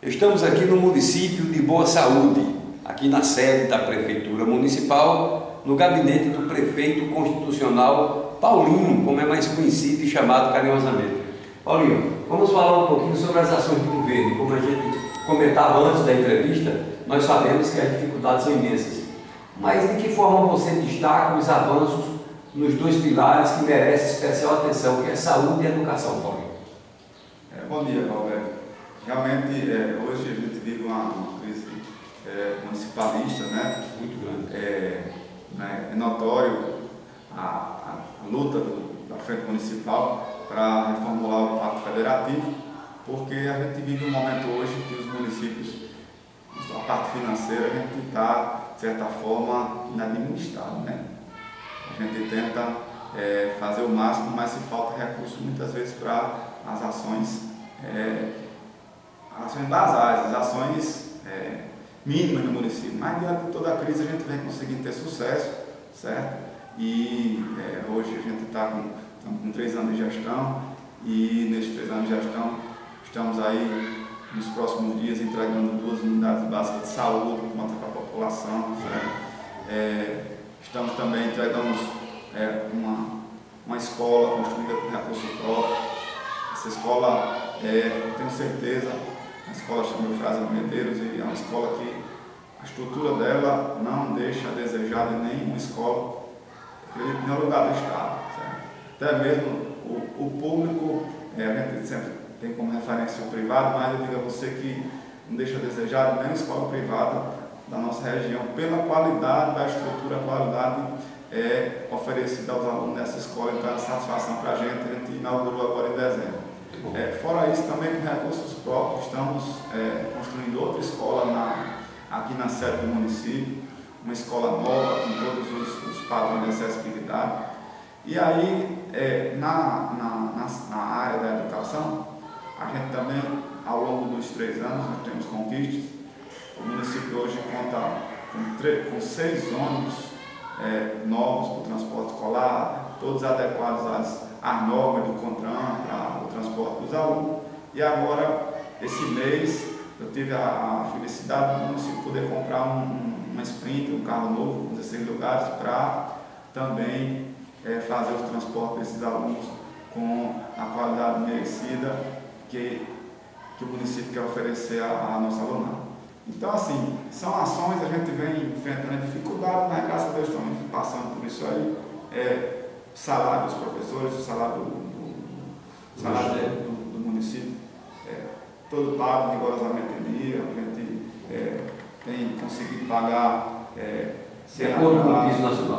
Estamos aqui no município de Boa Saúde, aqui na sede da Prefeitura Municipal, no gabinete do prefeito constitucional Paulinho, como é mais conhecido e chamado carinhosamente. Paulinho, vamos falar um pouquinho sobre as ações do governo. Como a gente comentava antes da entrevista, nós sabemos que as dificuldades são imensas. Mas de que forma você destaca os avanços nos dois pilares que merecem especial atenção, que é saúde e educação, Paulinho? É, bom dia, Roberto. Realmente, é, hoje a gente vive uma, uma crise é, municipalista, né? Muito grande. É, né, é notório a, a, a luta do, da frente municipal para reformular o Pacto Federativo, porque a gente vive um momento hoje que os municípios, a parte financeira, a gente está, de certa forma, inadministrado, né? A gente tenta é, fazer o máximo, mas se falta recurso muitas vezes para as ações é, ações basais, as ações é, mínimas no município. Mas diante de toda a crise a gente vem conseguindo ter sucesso, certo? E é, hoje a gente está com, com três anos de gestão e nesses três anos de gestão estamos aí nos próximos dias entregando duas unidades básicas de saúde contra a população? É, estamos também entregando é, uma, uma escola construída com recurso próprio. Essa escola, é, tenho certeza, a escola chama Frase Medeiros e é uma escola que a estrutura dela não deixa a desejar em nenhuma escola, acredito, em nenhum lugar do Estado. Certo? Até mesmo o, o público, é, a gente sempre tem como referência o privado, mas eu digo a você que não deixa a desejar nenhuma escola privada da nossa região, pela qualidade da estrutura, a qualidade é, oferecida aos alunos nessa escola, então é satisfação para a gente, a gente inaugurou agora em dezembro. É, fora isso, também com recursos próprios, estamos é, construindo outra escola na, aqui na sede do município, uma escola nova com todos os, os padrões de acessibilidade. E aí, é, na, na, na, área da educação, a gente também, ao longo dos três anos, nós temos conquistas. O município hoje conta com, com seis ônibus é, novos para o transporte escolar, todos adequados às, às normas do CONTRAN para o transporte dos alunos. E agora, esse mês, eu tive a, felicidade do município poder comprar um, um, uma Sprint, um carro novo com 16 lugares, para também é, fazer o transporte desses alunos com a qualidade merecida que, que o município quer oferecer à, nossa aluna. Então, assim, são ações, a gente vem enfrentando dificuldades, mas graças a Deus estamos passando por isso aí. É, salário dos professores, o salário do, do, salário do, do município, é, todo pago rigorosamente em dia, a gente é, tem conseguido pagar é, de acordo com o piso nacional.